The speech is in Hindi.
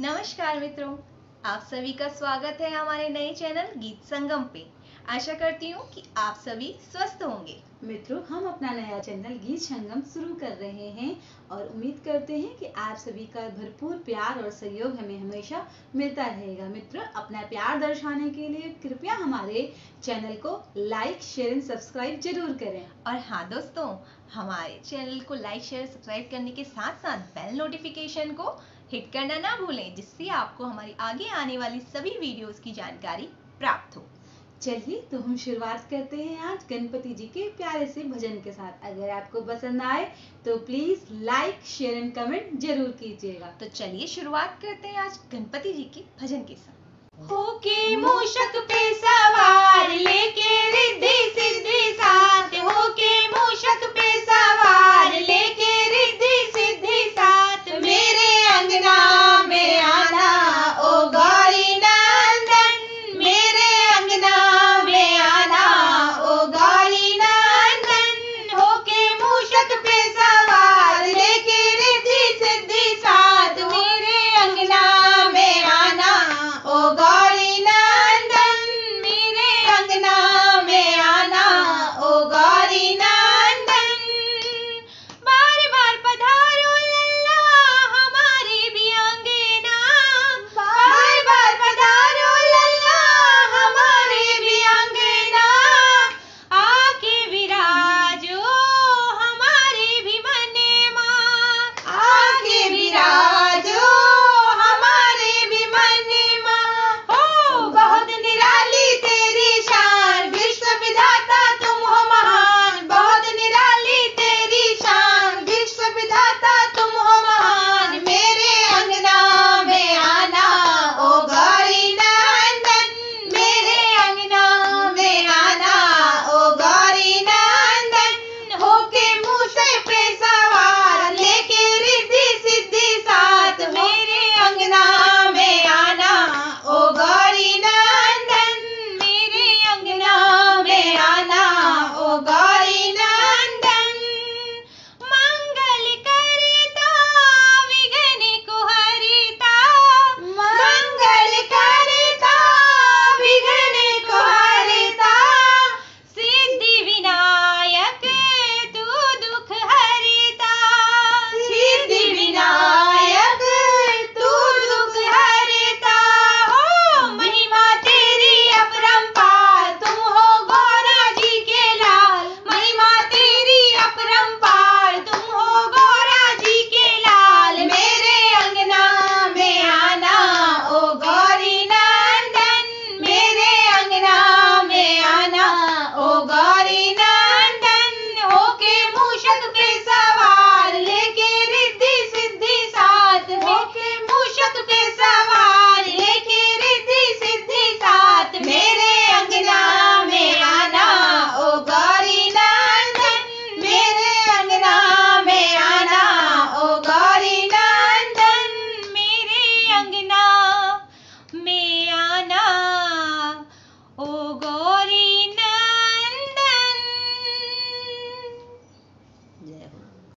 नमस्कार मित्रों आप सभी का स्वागत है हमारे नए चैनल गीत संगम पे। आशा करती हूँ कि आप सभी स्वस्थ होंगे। मित्रों हम अपना नया चैनल गीत संगम शुरू कर रहे हैं और उम्मीद करते हैं कि आप सभी का भरपूर प्यार और सहयोग हमें हमेशा मिलता रहेगा। मित्रों अपना प्यार दर्शाने के लिए कृपया हमारे चैनल को लाइक शेयर एंड सब्सक्राइब ज़रूर करें। और हाँ दोस्तों हमारे चैनल को लाइक शेयर सब्सक्राइब करने के साथ साथ बेल नोटिफिकेशन को हिट करना ना भूलें जिससे आपको हमारी आगे आने वाली सभी वीडियोस की जानकारी प्राप्त हो। चलिए तो हम शुरुआत करते हैं आज गणपति जी के प्यारे से भजन के साथ। अगर आपको पसंद आए तो please like share and comment ज़रूर कीजिएगा। तो चलिए शुरुआत करते हैं आज गणपति जी के भजन के साथ। होके मूषक पे सवार